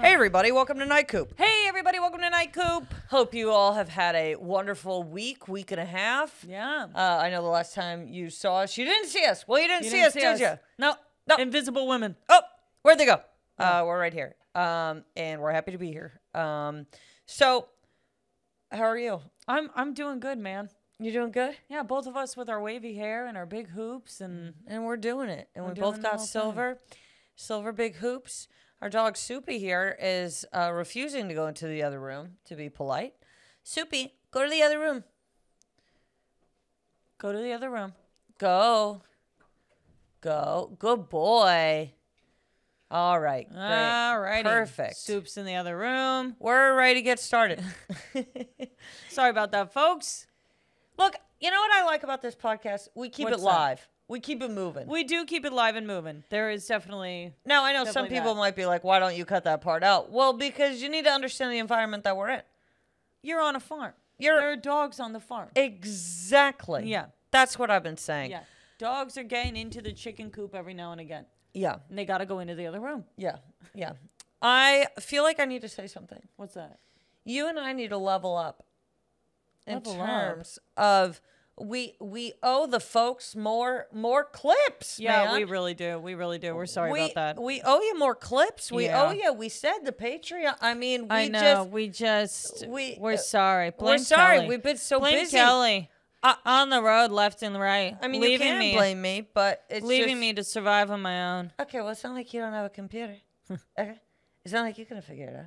Hey, everybody, welcome to Night Coop. Hey, everybody, welcome to Night Coop. Hope you all have had a wonderful week, week and a half. Yeah. Uh, I know the last time you saw us, you didn't see us. Well, you didn't You see didn't us, see did you? No, No. Invisible women. Oh, where'd they go? Uh, we're right here. Um, and we're happy to be here. Um, so, how are you? I'm I'm doing good, man. You doing good? Yeah, both of us with our wavy hair and our big hoops and And we're doing it. And we both got thing. silver, silver big hoops. Our dog Soupy here is uh, refusing to go into the other room to be polite. Soupy, go to the other room. go to the other room. Go. Go. Good boy. All right. Great. All. Perfect. Soup's in the other room. We're ready to get started. Sorry about that, folks. Look, you know what I like about this podcast? We keep What's it that? We keep it moving. We do keep it live and moving. There is definitely now, I know some people that. might be like, why don't you cut that part out? Well, because you need to understand the environment that we're in. you're on a farm. You're- there are dogs on the farm. Exactly. Yeah. That's what I've been saying. Yeah. Dogs are getting into the chicken coop every now and again. Yeah. And they got to go into the other room. Yeah. Yeah. I feel like I need to say something. What's that? you and I need to level up in Level up? terms of we we owe the folks more more clips. Yeah, man. we really do. We really do. We're sorry we, about that. We owe you more clips. We Yeah. owe you. We said the Patreon. I mean, we I know. just we just we- we're uh, sorry. Blame we're sorry. Kelly. We've been so Blame busy. Kelly. Uh, on the road, left and right. I mean, you leaving can me, blame me, but it's leaving just- me to survive on my own. Okay, well, it's not like you don't have a computer. okay, it's not like you can figure it out.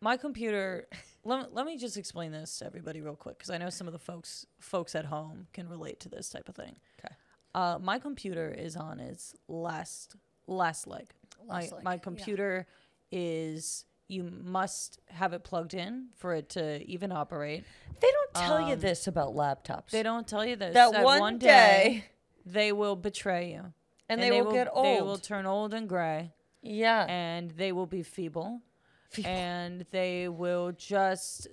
My computer. Let, me- let me just explain this to everybody real quick because I know some of the folks folks at home can relate to this type of thing. Okay. Uh, my computer is on its last last leg. Last my, leg, my yeah. computer is you must have it plugged in for it to even operate. They don't tell you Um, this about laptops. They don't tell you this. that one, day, they will betray you. and, they, will, get old. They will turn old and gray, yeah. and they will be feeble, Feeble. and they will just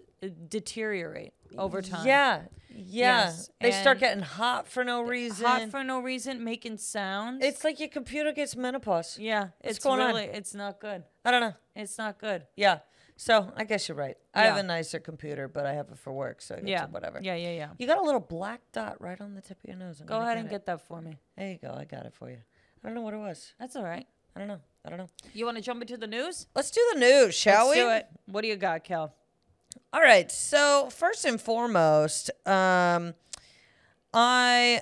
deteriorate over time. Yeah. Yeah. Yes, They start getting hot for no reason. hot for no reason, making sounds. it's like your computer gets menopause. yeah, it's going on? it's not good. I don't know. It's not good. Yeah. So I guess you're right. I have a nicer computer, but I have it for work, so Yeah, whatever. Yeah, yeah, yeah. You got a little black dot right on the tip of your nose. I'm Go ahead and it. get that for me. There you go. I got it for you. I don't know what it was. That's all right. I don't know. I don't know. You want to jump into the news? Let's do the news, shall we? Let's we? do it. What do you got, Kel? All right. So first and foremost, um, I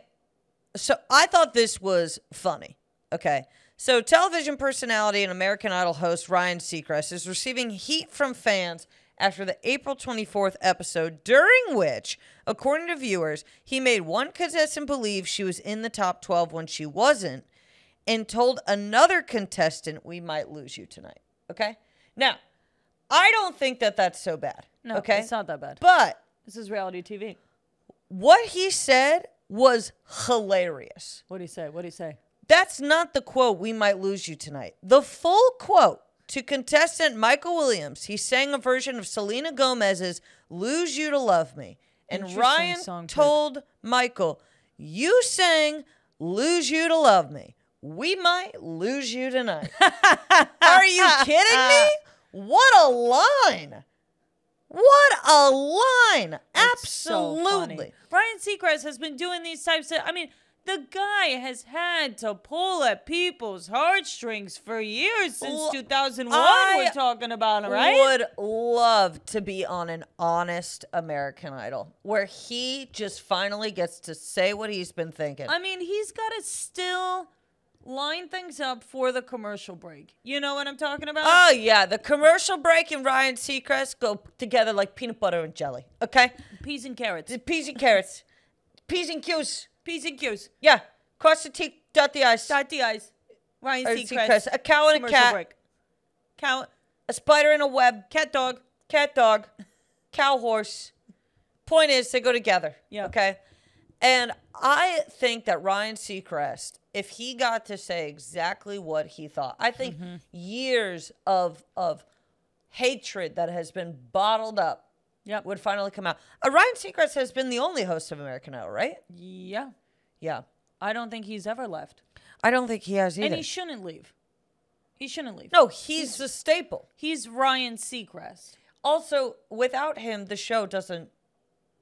so I thought this was funny. Okay. So television personality and American Idol host Ryan Seacrest is receiving heat from fans after the April 24th episode, during which, according to viewers, he made one contestant believe she was in the top 12 when she wasn't, and told another contestant, "We might lose you tonight." Okay. Now, I don't think that that's so bad. No, okay. it's not that bad. But This is reality TV. what he said was hilarious. What did he say? What did he say? That's not the quote, we might lose you tonight. The full quote to contestant Michael Williams, he sang a version of Selena Gomez's Lose You to Love Me. And Ryan told Michael, You sang Lose You to Love Me. We might lose you tonight. Are you kidding me? What a line! What a line! It's so. Absolutely. Ryan Seacrest has been doing these types of. I mean, the guy has had to pull at people's heartstrings for years since L- 2001. I we're talking about him, right? would love to be on an honest American Idol where he just finally gets to say what he's been thinking. I mean, he's got to still line things up for the commercial break. You know what I'm talking about? oh yeah, the commercial break and Ryan Seacrest go together like peanut butter and jelly. Okay, Peas and carrots. the peas and carrots, peas and Q's. Peas and Q's. Yeah, cross the T, dot the i's. Dot the I's. Ryan Seacrest. Seacrest. A cow and a commercial cat. break. Cow. A spider and a web. Cat dog. cat dog, cow horse. Point is, they go together. Yeah. Okay. And I think that Ryan Seacrest, if he got to say exactly what he thought, I think Mm-hmm. years of of hatred that has been bottled up Yep. would finally come out. Uh, Ryan Seacrest has been the only host of American Idol, right? Yeah. Yeah. I don't think he's ever left. I don't think he has either. And he shouldn't leave. He shouldn't leave. No, he's the staple. He's Ryan Seacrest. Also, without him, the show doesn't.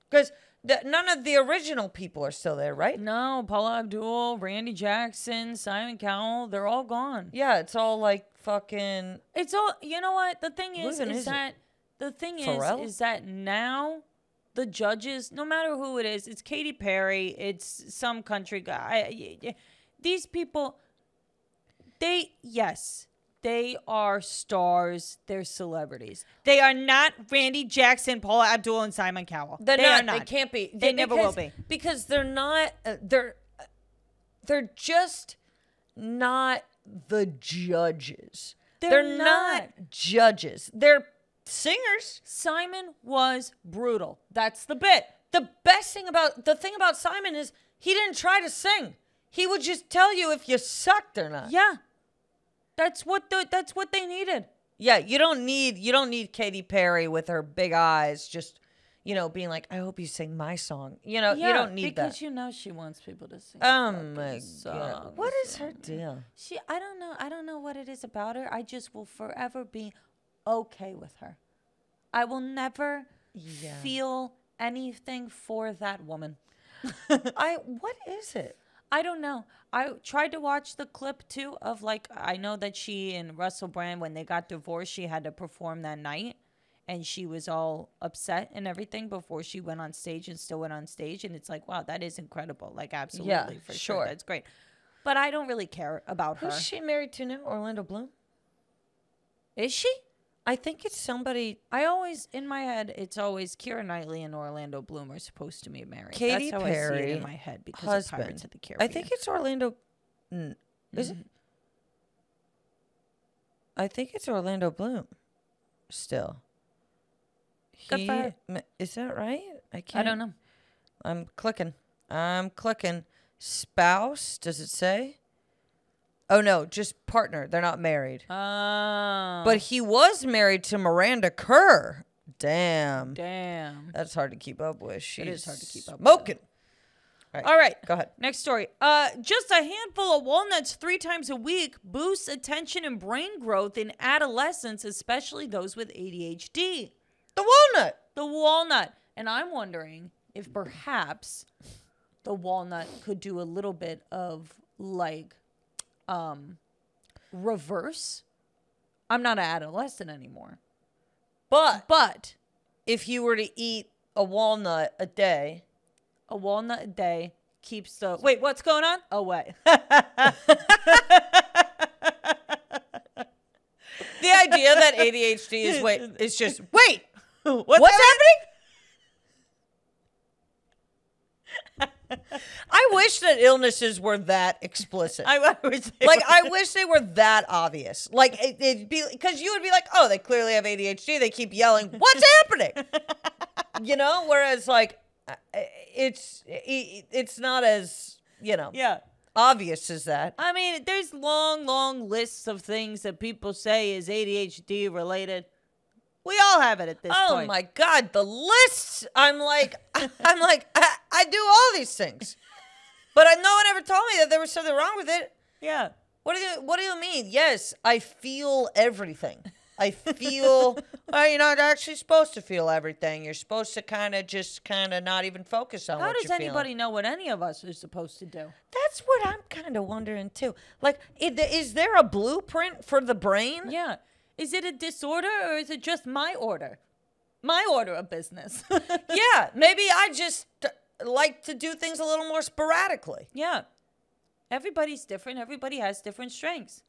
Because none of the original people are still there, right? No, Paula Abdul, Randy Jackson, Simon Cowell, they're all gone. Yeah, it's all like fucking. It's all you know what? The thing is is, is that the thing Pharrell? is is that now the judges, no matter who it is, it's Katy Perry, it's some country guy. I- I- These people they yes, they are stars, they're celebrities. They are not Randy Jackson, Paula Abdul, and Simon Cowell. They're they not, Are not. They can't be. They never will be. because they're not. Uh, they're. uh, They're just not the judges. They're not. not. judges. They're singers. Simon was brutal. That's the bit. The best thing about the thing about Simon is he didn't try to sing. He would just tell you if you sucked or not. Yeah. That's what the, that's what they needed. Yeah, you don't need you don't need Katy Perry with her big eyes just you know being like I hope you sing my song. You know, Yeah, you don't need because that. you know she wants people to sing. Oh my god. What is her deal? She I don't know. I don't know what it is about her. I just will forever be okay with her. I will never Yeah. feel anything for that woman. I what is it? I don't know. I tried to watch the clip too of like I know that she and Russell Brand when they got divorced, she had to perform that night and she was all upset and everything before she went on stage and still went on stage and it's like wow, that is incredible. Like absolutely for sure. sure. That's great. But I don't really care about her. Who's she married to now? Orlando Bloom? Is she? I think it's somebody I always in my head it's always Keira Knightley and Orlando Bloom are supposed to be married. Katy That's how I see it Perry, in my head because husband. of Pirates of the Caribbean. I think it's Orlando. mm, Is it? I think it's Orlando Bloom. Still. For Is that right? I I can't. I don't know. I'm clicking. I'm clicking. Spouse? Does it say? Oh no, just partner. They're not married. Oh. But he was married to Miranda Kerr. Damn. damn. That's hard to keep up with. She's It is hard to keep up with. Smoking. All right. Go ahead. Next story. Uh, just a handful of walnuts three times a week boosts attention and brain growth in adolescents, especially those with ADHD. The walnut. The walnut. And I'm wondering if perhaps the walnut could do a little bit of like um reverse. I'm not an adolescent anymore. But But if you were to eat a walnut a day, a walnut a day keeps the wait, what's going on? Away. the idea that ADHD is wait, it's just wait. What's, What's happening? I wish that illnesses were that explicit. I, I was like I wish they were that obvious. Like it, it'd be because you would be like, oh, they clearly have ADHD. They keep yelling, "What's happening?" you know. Whereas like it's it, it's not as you know yeah. obvious as that. I mean, there's long, long lists of things that people say is ADHD related. We all have it at this Oh point. my god, the lists! I'm like, I'm like, I, I do all these things, but I, no one ever told me that there was something wrong with it. Yeah. What do you What do you mean? Yes, I feel everything. I feel. well, you're not actually supposed to feel everything. You're supposed to kind of just kind of not even focus on How what does you're feeling. anybody know what any of us are supposed to do? That's what I'm kind of wondering too. Like, is, is there a blueprint for the brain? Yeah. Is it a disorder or is it just my order? My order of business. yeah, maybe I just like to do things a little more sporadically. yeah. Everybody's different. Everybody has different strengths.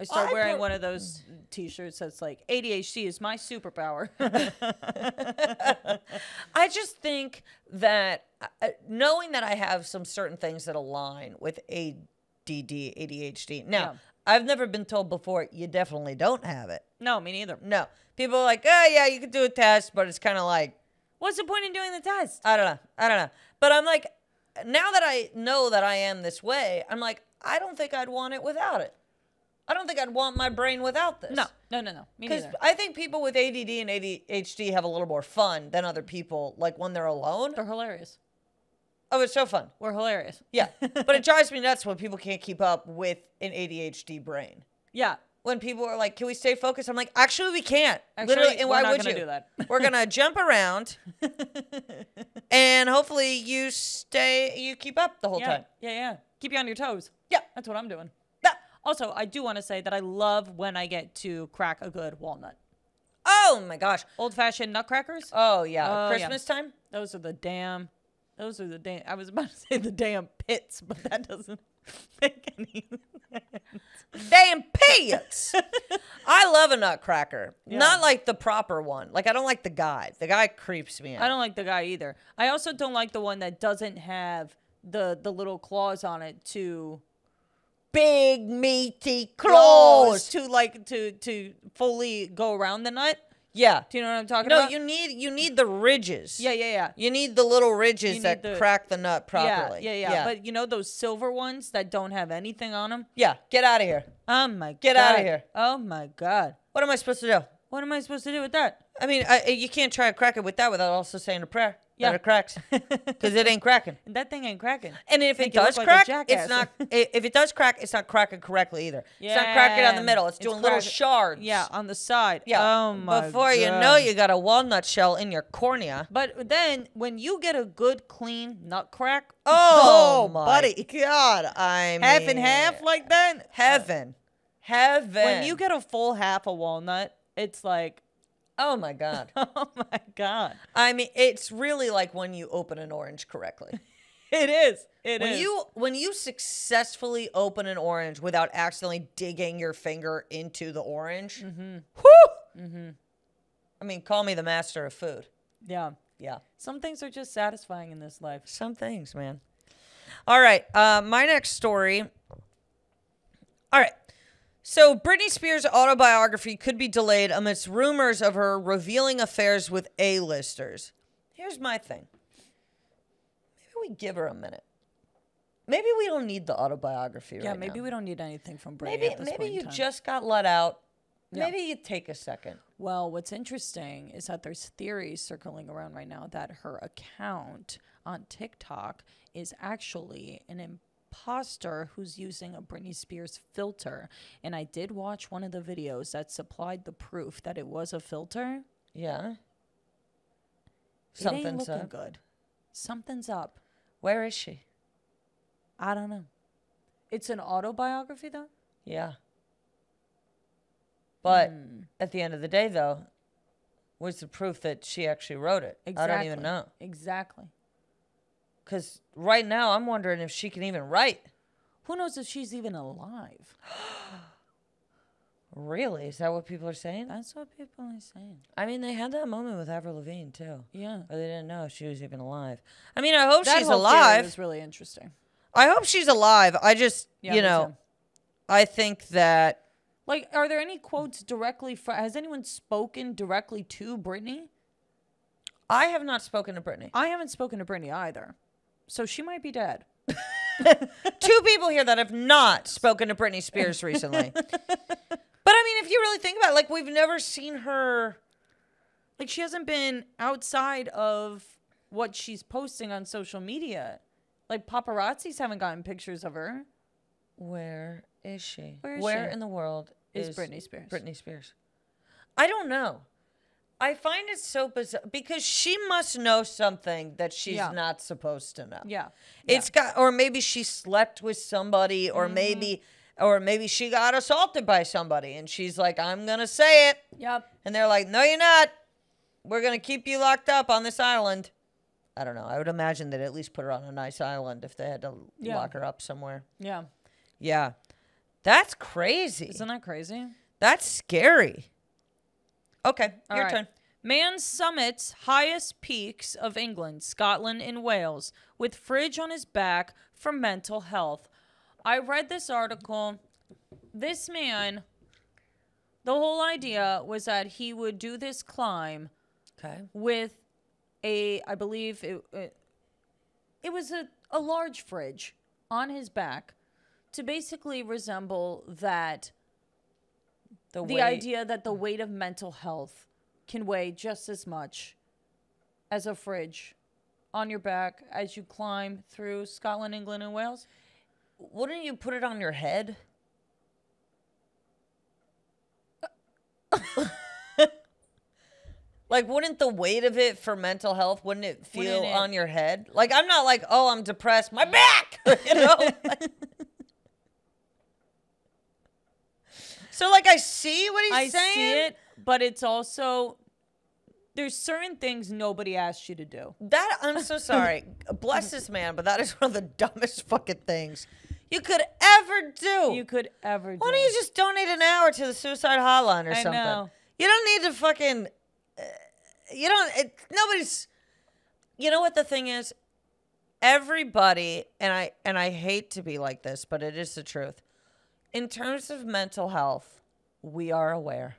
I start I wearing one of those t-shirts that's like ADHD is my superpower. I just think that uh, knowing that I have some certain things that align with ADD, ADHD. Now, Yeah. I've never been told before you definitely don't have it. no, me neither. No. People are like, oh, yeah, you could do a test, but it's kind of like, What's the point in doing the test? I don't know. I don't know. But I'm like, now that I know that I am this way, I'm like, I don't think I'd want it without it. I don't think I'd want my brain without this. No, no, no, no. Me Because. I think people with ADD and ADHD have a little more fun than other people, like when they're alone. They're hilarious. Oh, it's so fun. We're hilarious. Yeah. but it drives me nuts when people can't keep up with an ADHD brain. Yeah. When people are like, "Can we stay focused?" I'm like, "Actually, we can't. Actually, Literally, and why would you? do that. we're gonna jump around, and hopefully, you stay, you keep up the whole Yeah, time. yeah, yeah. Keep you on your toes. Yeah. That's what I'm doing. Yeah. Also, I do want to say that I love when I get to crack a good walnut. Oh my gosh. Old fashioned nutcrackers. Oh yeah. Oh, yeah. Christmas time. Those are the damn. Those are the damn. I was about to say the damn pits, but that doesn't make any. Damn pits. I love a nutcracker. Yeah. Not like the proper one. Like I don't like the guy. The guy creeps me out. I don't like the guy either. I also don't like the one that doesn't have the the little claws on it to Big meaty claws claws. to like to to fully go around the nut. Yeah. Do you know what I'm talking No, about? you need you need the ridges. yeah, yeah, yeah. You need the little ridges You that the- crack the nut properly. Yeah, yeah, yeah, But you know those silver ones that don't have anything on them? yeah, get out of here. Oh my Get god. outta here. Oh my god. What am I supposed to do? What am I supposed to do with that? I mean, I, you can't try to crack it with that without also saying a prayer Yeah. that it cracks, because it ain't cracking. That thing ain't cracking. And if Make it does like crack, jackass. it's not. If it does crack, it's not cracking correctly either. Yeah. It's not cracking down the middle. It's it's doing little cracking- shards. Yeah, on the side. Yeah. Oh my Before you know, you got a walnut shell in your cornea. But then when you get a good clean nut crack, oh, oh, my buddy. God! I'm half and half like that, heaven, heaven. When you get a full half a walnut, it's like, oh my God! oh my god, I mean, it's really like when you open an orange correctly. it is. It is. when you when you successfully open an orange without accidentally digging your finger into the orange, Mm-hmm. whoo! I mean, call me the master of food. yeah. Yeah, Some things are just satisfying in this life. some things, man. All right, uh, my next story. All right. So, Britney Spears' autobiography could be delayed amidst rumors of her revealing affairs with A-listers. Here's my thing. Maybe we give her a minute. Maybe we don't need the autobiography Yeah, right maybe now. we don't need anything from Britney Maybe at this maybe you just got let out. Yeah. Maybe you take a second. Well, what's interesting is that there's theories circling around right now that her account on TikTok is actually an imposter who's using a Britney Spears filter. And I did watch one of the videos that supplied the proof that it was a filter. Yeah. It ain't Something's looking up. good. Something's up. Where is she? I don't know. It's an autobiography though. Yeah. But Hmm. at the end of the day, though, was the proof that she actually wrote it? I don't even know. Exactly. Because right now, I'm wondering if she can even write. Who knows if she's even alive? Really? Is that what people are saying? That's what people are saying. I mean, they had that moment with Avril Lavigne, too. Yeah. Where they didn't know if she was even alive. I mean, I hope That she's whole alive. was really interesting. I hope she's alive. I just, Yeah, you know, too. I think that Like, are there any quotes directly from? Has anyone spoken directly to Britney? I have not spoken to Britney. I haven't spoken to Britney either, so she might be dead. Two people here that have not spoken to Britney Spears recently. but I mean, if you really think about it, like we've never seen her. Like, she hasn't been outside of what she's posting on social media. Like, paparazzis haven't gotten pictures of her. Where is she? Where is Where she? in the world Is is, Britney Spears. Britney Spears. I don't know. I find it so bizarre because she must know something that she's Yeah. not supposed to know. Yeah. It's got, or maybe she slept with somebody, or Mm-hmm. maybe, or maybe she got assaulted by somebody, and she's like, "I'm gonna say it," Yep. and they're like, "No, you're not. We're gonna keep you locked up on this island." I don't know. I would imagine they'd at least put her on a nice island if they had to Yeah. lock her up somewhere. Yeah. Yeah, that's crazy. Isn't that crazy? That's scary. Okay, All your right. turn. Man summits highest peaks of England, Scotland, and Wales with fridge on his back for mental health. I read this article. This man, the whole idea was that he would do this climb Okay. with a, I believe it, it, it was a, a large fridge on his back to basically resemble that the weight- idea that the mm. weight of mental health can weigh just as much as a fridge on your back as you climb through Scotland, England, and Wales. Wouldn't you put it on your head? like, wouldn't the weight of it for mental health, wouldn't it feel Wouldn't it- on your head? Like, I'm not like, oh, I'm depressed, my back, you know? so, like, I see what he's I saying. see it, but it's also there's certain things nobody asked you to do. That I'm so sorry. Bless this man, but that is one of the dumbest fucking things you could ever do. You could ever do. Why don't you just donate an hour to the suicide hotline or I something? know. You don't need to fucking. Uh, you don't. It, nobody's. You know what the thing is? Everybody, and I and I hate to be like this, but it is the truth. In terms of mental health, we are aware.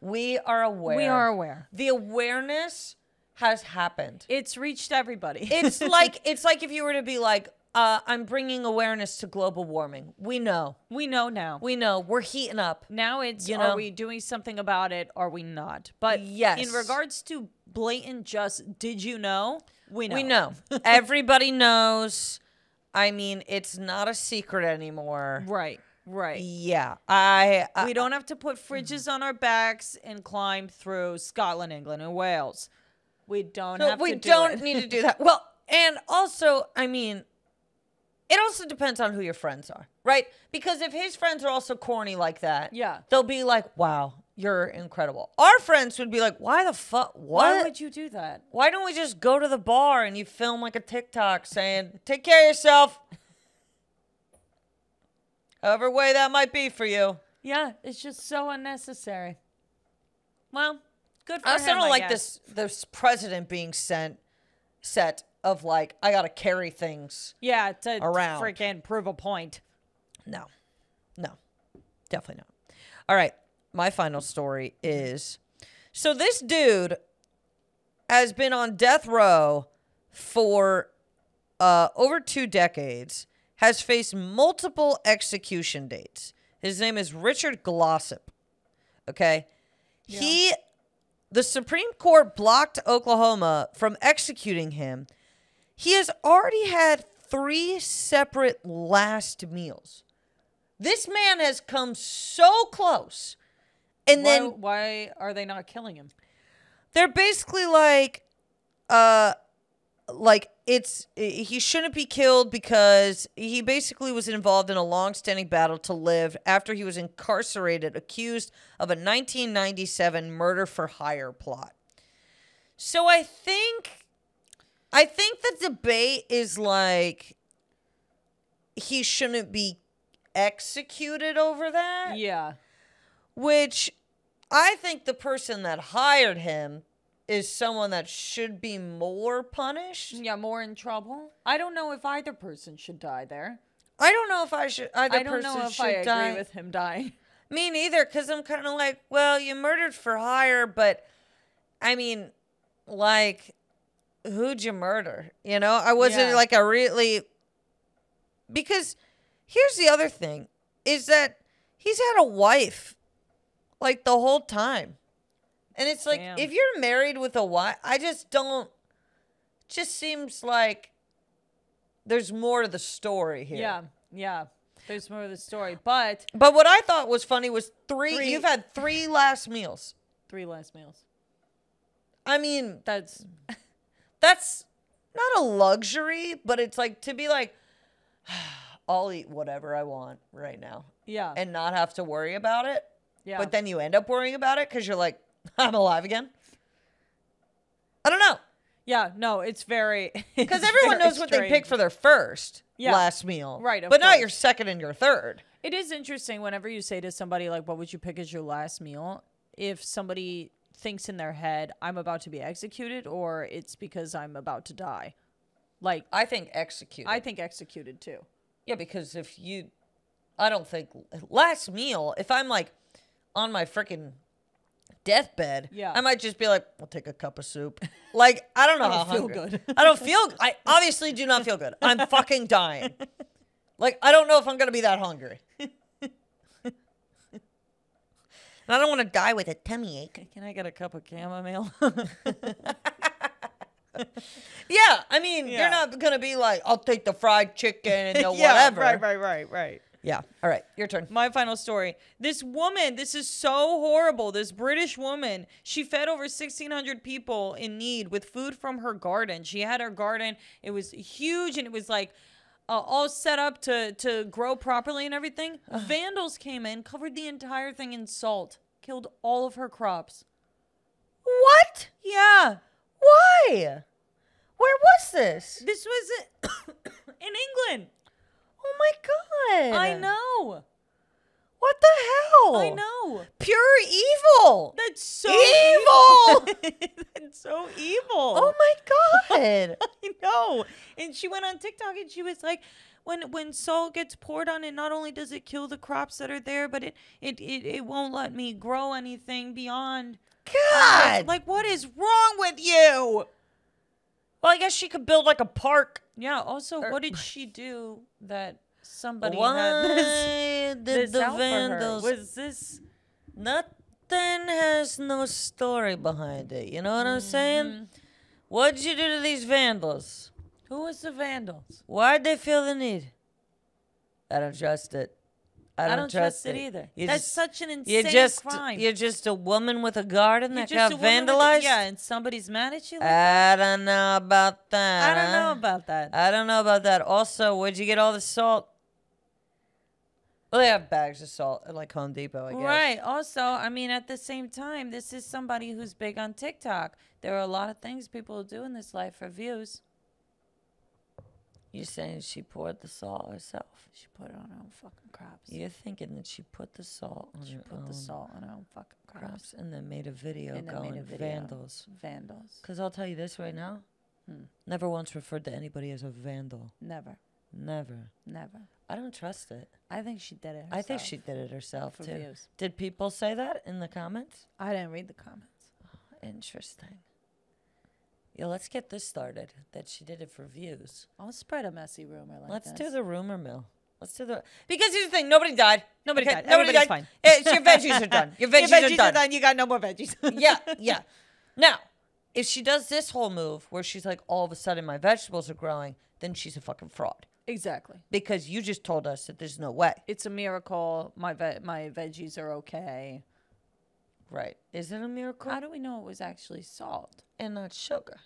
We are aware. We are aware. The awareness has happened. It's reached everybody. It's like it's like if you were to be like, uh, I'm bringing awareness to global warming. We know. we know now. We know. We're heating up. now it's You know? are we doing something about it? Are we not? But Yes. in regards to blatant, just did you know? We know. We know. Everybody knows. I mean, it's not a secret anymore. Right. Right. Yeah. I, I we don't uh, have to put mm-hmm. fridges on our backs and climb through Scotland, England, and Wales. We don't have we to do don't it. need to do that. Well, and also, I mean, it also depends on who your friends are, right? Because if his friends are also corny like that, Yeah. they'll be like, "Wow, you're incredible." Our friends would be like, "Why the fuck? What? Why would you do that? Why don't we just go to the bar and you film like a TikTok saying, "Take care of yourself." However way that might be for you. Yeah, it's just so unnecessary. Well, good for I also him. don't like guess. this this president being sent set of like I gotta carry things. Yeah, to around. freaking prove a point. No, no, definitely not. All right, my final story is so this dude has been on death row for uh, over two decades, has faced multiple execution dates. His name is Richard Glossip. Okay. He, the Supreme Court blocked Oklahoma from executing him. He has already had three separate last meals. This man has come so close. And Why, then why are they not killing him? they're basically like uh like it's he shouldn't be killed because he basically was involved in a long-standing battle to live after he was incarcerated accused of a 1997 murder for hire plot. So I think I think the debate is like he shouldn't be executed over that Yeah. which I think the person that hired him is someone that should be more punished. Yeah, more in trouble. I don't know if either person should die there. I don't know if I should either I don't person know if should I agree die. with him dying. Me neither, because I'm kind of like, well, you murdered for hire, but I mean, like, who'd you murder? You know, I wasn't Yeah. like a really because here's the other thing is that he's had a wife like the whole time. And it's like Damn. if you're married with a wife, I just don't just seems like there's more to the story here. Yeah, yeah. There's more to the story, but But what I thought was funny was three, Three- you've had three last meals. three last meals. I mean, That's that's not a luxury, but it's like to be like, I'll eat whatever I want right now yeah, and not have to worry about it. yeah. But then you end up worrying about it because you're like, I'm alive again. I don't know. yeah, no, it's very Because everyone very knows what they pick for their first Yeah. last meal. Right, of but not your second and your third. It is interesting whenever you say to somebody like, "What would you pick as your last meal?" If somebody thinks in their head, "I'm about to be executed," or it's because I'm about to die. Like I think execute. I think executed too. Yeah, because if you, I don't think last meal. If I'm like on my freaking deathbed, Yeah. I might just be like, "I'll take a cup of soup." Like I don't know I how don't feel hungry. good. I don't feel. I obviously do not feel good. I'm fucking dying. Like I don't know if I'm gonna be that hungry. And I don't want to die with a tummy ache. Can I get a cup of chamomile? Yeah, I mean, Yeah. you're not gonna be like, "I'll take the fried chicken and the Yeah, whatever." Right, right, right, right. Yeah. All right. Your turn. My final story. This woman, this is so horrible. This British woman, she fed over 1,600 people in need with food from her garden. She had her garden. It was huge and it was like uh, all set up to, to grow properly and everything. Vandals came in, covered the entire thing in salt, killed all of her crops. What? Yeah. Why? Where was this? This was in England. Oh my god. I know. What the hell? I know. Pure evil. That's so Evil! That's so evil. Oh my god. I know. And she went on TikTok and she was like, when when salt gets poured on it, not only does it kill the crops that are there, but it it it, it won't let me grow anything beyond. Uh, god. Like what is wrong with you? well, I guess she could build like a park. Yeah. Also, Or- what did she do that somebody Why had this, did this the out for her? vandals? Was this? Nothing has no story behind it. You know what I'm saying? Mm-hmm. What'd you do to these vandals? Who was the vandals? Why'd they feel the need? I don't trust it. I I don't, don't, trust it either. You That's just- such an insane You're just crime. you're just a woman with a garden You're that got woman with vandalized. yeah, and somebody's mad at you. Like that? I don't know about that. I don't know about that. I don't know about that. Also, where'd you get all the salt? Well, they have bags of salt at like Home Depot, I guess. Right. Also, I mean, at the same time, this is somebody who's big on TikTok. There are a lot of things people do in this life for views. You're saying she poured the salt herself. She put it on her own fucking crops. You're thinking that she put the salt on She her put own the salt on her own fucking crops. crops and then made a video And going a video. vandals. Vandals. Because I'll tell you this right now. Hmm. Never once referred to anybody as a vandal. Never. Never. Never. I don't trust it. I think she did it. I think she did it herself for too. views. Did people say that in the comments? I didn't read the comments. Interesting. Yeah, let's get this started. That she did it for views. I'll spread a messy rumor like that. let's this. do the rumor mill. Let's do the because here's the thing. Nobody died. Nobody Okay, died. Nobody Everybody's died. fine. Eh, it's, your veggies are done. Your veggies, are done. You got no more veggies. yeah, yeah. Now, if she does this whole move where she's like, all of a sudden my vegetables are growing, then she's a fucking fraud exactly. because you just told us that there's no way. It's a miracle. My ve- my veggies are okay. Right? Is it a miracle How do we know it was actually salt? And not sugar?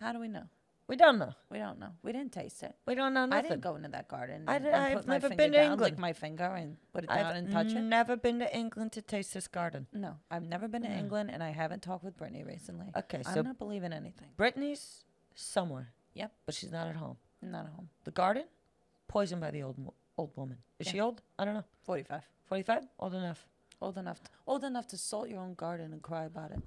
How do we know? We don't know. We don't know. We didn't taste it. We don't know nothing. I didn't go into that garden. I and- and I've my never been to down, England. Lick my finger and put it I've down and touch it. never been to England to taste this garden. No, I've never been to England, and I haven't talked with Britney recently. Okay, so- I'm not believing anything. Britney's somewhere, Yep, but she's not at home. Not at home. The garden, poisoned by the old old woman. Is Yeah. she old? I don't know. Forty-five. Forty-five? Old enough. Old enough. To, old enough to salt your own garden and cry about it.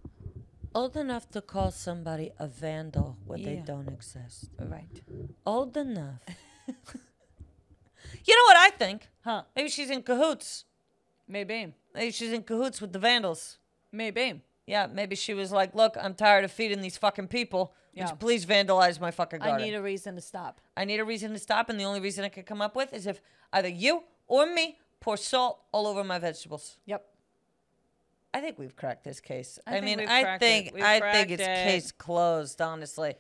Old enough to call somebody a vandal when they don't exist. Right. Old enough. you know what I think? Huh? Maybe she's in cahoots. Maybe. Maybe she's in cahoots with the vandals. Maybe. Yeah, maybe she was like, "Look, I'm tired of feeding these fucking people. Yeah. please vandalize my fucking garden?" I need a reason to stop. I need a reason to stop, and the only reason I could come up with is if either you or me pour salt all over my vegetables. Yep. I think we've cracked this case. I I, mean, I it. think I think it's it. case closed. Honestly,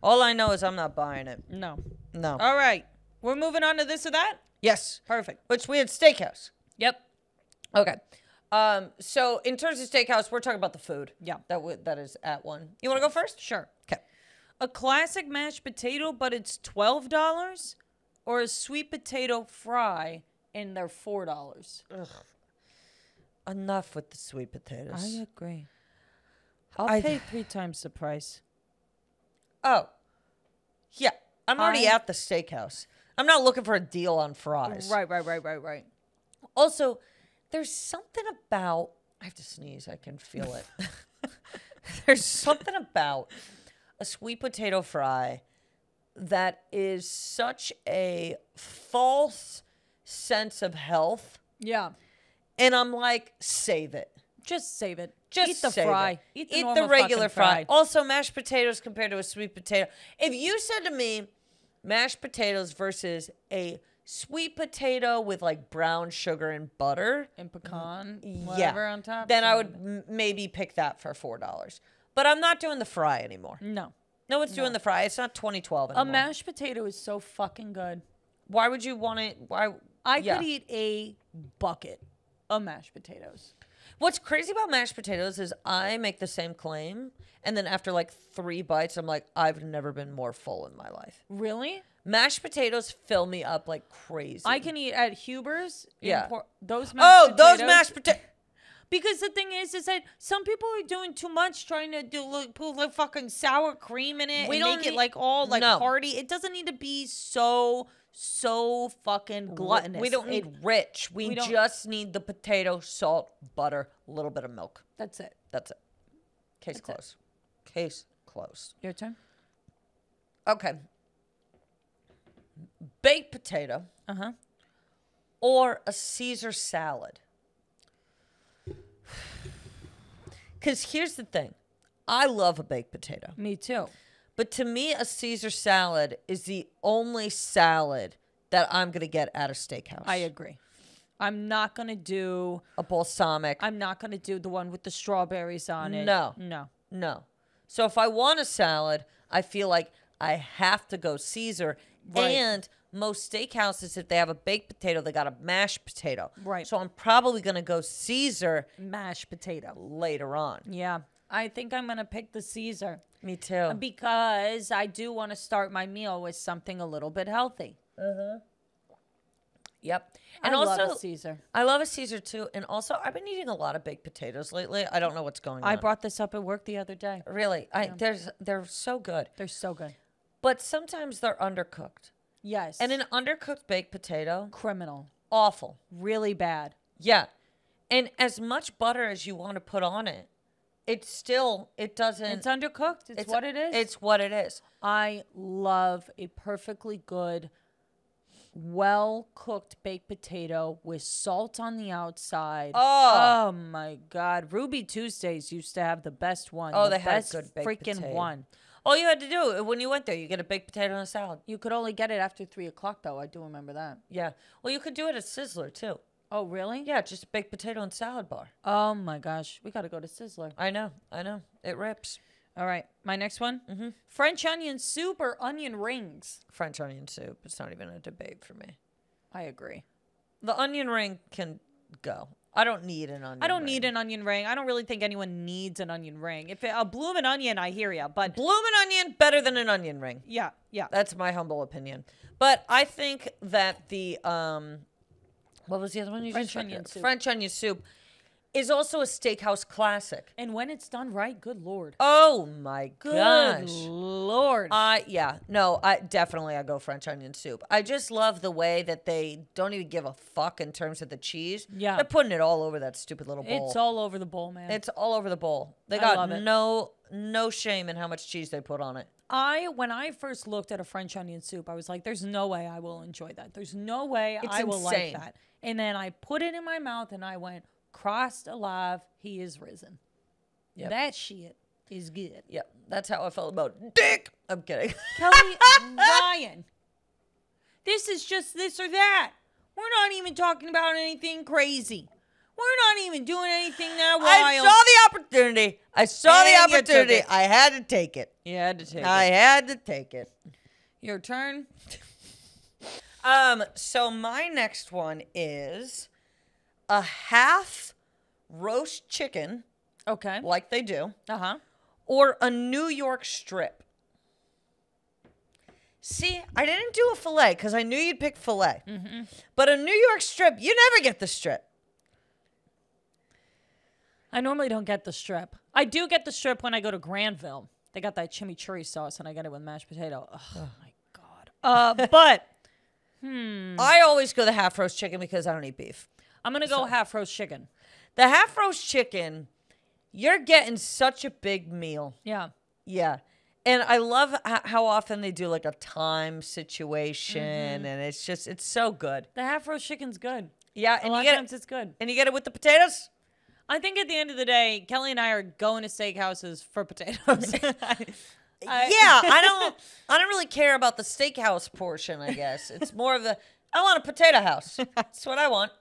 all I know is I'm not buying it. No. No. All right. We're moving on to this or that. yes, Perfect. which we had steakhouse. Yep. Okay. Um. So in terms of steakhouse, we're talking about the food. Yeah. That w- that is at one. You want to go first? Sure. Okay. A classic mashed potato, but it's twelve dollars, or a sweet potato fry, and they're four dollars. Enough with the sweet potatoes. I agree. I'll I- pay three times the price. Oh. Yeah. I'm already I- at the steakhouse. I'm not looking for a deal on fries. Right, right, right, right, right. Also, there's something about I have to sneeze, I can feel it. there's something about a sweet potato fry that is such a false sense of health. Yeah. And I'm like, save it. Just save it. Just eat the fry. It. Eat the, Eat the regular fucking fry. Also, mashed potatoes compared to a sweet potato. If you said to me, mashed potatoes versus a sweet potato with like brown sugar and butter, and pecan, yeah, on top. then I would m- maybe pick that for four dollars. But I'm not doing the fry anymore. No. No one's doing the fry. It's not 2012 anymore. A mashed potato is so fucking good. Why would you want it? Why? I Yeah. could eat a bucket of mashed potatoes. What's crazy about mashed potatoes is I make the same claim, and then after like three bites, I'm like, I've never been more full in my life. Really? Mashed potatoes fill me up like crazy. I can eat at Huber's. Yeah. Por- those mashed Oh, those potatoes- mashed potatoes. Because the thing is, is that some people are doing too much, trying to do like put like fucking sour cream in it We and don't make it like all like No. hearty. It doesn't need to be so so fucking gluttonous. We don't It- need rich. We, we just need the potato, salt, butter, a little bit of milk. That's it. That's it. Case That's it. closed. Case closed. Your turn. Okay. Baked potato Uh huh. or a Caesar salad. Because here's the thing I love a baked potato, Me too. But to me, a Caesar salad is the only salad that I'm going to get at a steakhouse. I agree. I'm not gonna do. a balsamic. I'm not gonna do the one with the strawberries on it. No. No. No. So if I want a salad, I feel like I have to go Caesar. Right. And most steakhouses, if they have a baked potato, they got a mashed potato. Right. So I'm probably going to go Caesar Mashed potato. later on. Yeah. I think I'm gonna pick the Caesar Me too. because I do want to start my meal with something a little bit healthy. Uh-huh. Yep. And I also, love a Caesar. I love a Caesar too. And also, I've been eating a lot of baked potatoes lately. I don't know what's going on. I brought this up at work the other day. really, I there's they're so good, They're so good. but sometimes they're undercooked. Yes. And an undercooked baked potato, criminal. awful. Really bad. Yeah. And as much butter as you want to put on it, it still it doesn't It's undercooked. It's, what it is. It's what it is. I love a perfectly good, well cooked baked potato with salt on the outside. Oh. Oh my God. Ruby Tuesdays used to have the best one. Oh, the they had a good baked freaking potato. one. All you had to do when you went there, you get a baked potato and a salad. You could only get it after three o'clock, though. I do remember that. Yeah. Well, you could do it at Sizzler too. Oh, really? Yeah, just a baked potato and salad bar. Oh my gosh. We got to go to Sizzler. I know. I know. It rips. All right. My next one Mm-hmm. French onion soup or onion rings? French onion soup. It's not even a debate for me. I agree. The onion ring can go. I don't need an onion. I don't ring. need an onion ring. I don't really think anyone needs an onion ring. If it, a bloomin' onion, I hear ya. But bloomin' onion better than an onion ring. yeah, yeah. That's my humble opinion. But I think that the um, what was the other one you French onion soup. French onion soup is also a steakhouse classic. And when it's done right, good lord. Oh my Good gosh. lord. I yeah no I definitely I go French onion soup. I just love the way that they don't even give a fuck in terms of the cheese. Yeah. they're putting it all over that stupid little bowl. it's all over the bowl, man. it's all over the bowl. They got no no shame in how much cheese they put on it. I when I first looked at a French onion soup, I was like, "There's no way I will enjoy that. There's no way It's I will insane. like that." And then I put it in my mouth, and I went, "Christ alive, he is risen." Yep. That shit is good. Yep, that's how I felt about dick. I'm kidding. Kelly Ryan, this is just this or that. We're not even talking about anything crazy. We're not even doing anything that wild. I saw the opportunity. I saw And the opportunity. I had to take it. you had to take I it. I had to take it. Your turn. Um, so my next one is a half roast chicken, Okay. like they do, Uh huh. or a New York strip. See, I didn't do a fillet because I knew you'd pick filet. But a New York strip, you never get the strip. I normally don't get the strip. I do get the strip when I go to Granville. They got that chimichurri sauce, and I get it with mashed potato. Oh my god. Uh, but I always go the half roast chicken because I don't eat beef. I'm gonna go half roast chicken. The half roast chicken, you're getting such a big meal. Yeah. Yeah. And I love how often they do like a time situation Mm-hmm. and it's just it's so good. The half roast chicken's good. Yeah, A and lot you of get times it, it's good. and you get it with the potatoes? I think at the end of the day, Kelly and I are going to steakhouses for potatoes. I- yeah, I don't I don't really care about the steakhouse portion, I guess. It's more of the I want a potato house. That's what I want.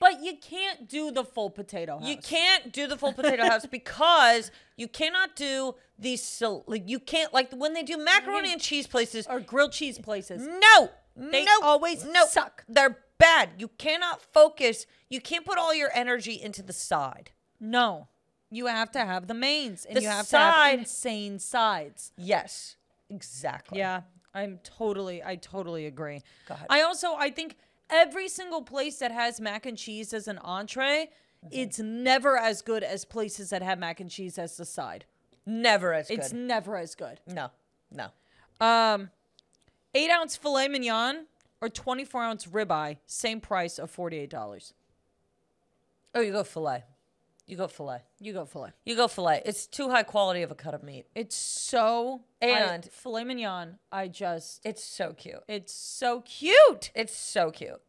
But you can't do the full potato house. You can't do the full potato house because you cannot do these like you can't like when they do macaroni mm. and cheese places or grilled cheese places. No, They no, always no. suck. They're bad. You cannot focus. You can't put all your energy into the side. No. You have to have the mains and The you have to have insane sides. Yes, exactly. Yeah, I'm totally I totally agree. Go ahead. I also I think every single place that has mac and cheese as an entree, Mm-hmm. it's never as good as places that have mac and cheese as the side. Never as good. It's never as good. no, no. Um, eight ounce filet mignon or twenty four ounce ribeye, same price of forty eight dollars. Oh, you go fillet. You go fillet. You go filet. You go fillet. It's too high quality of a cut of meat. It's so I- And- filet mignon. I just It's so cute. it's so cute. It's so cute.